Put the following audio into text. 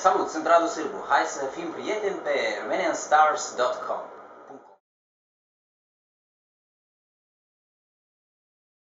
Salut, sunt Radu Sârbu. Hai să fim prieteni pe romanianstars.com.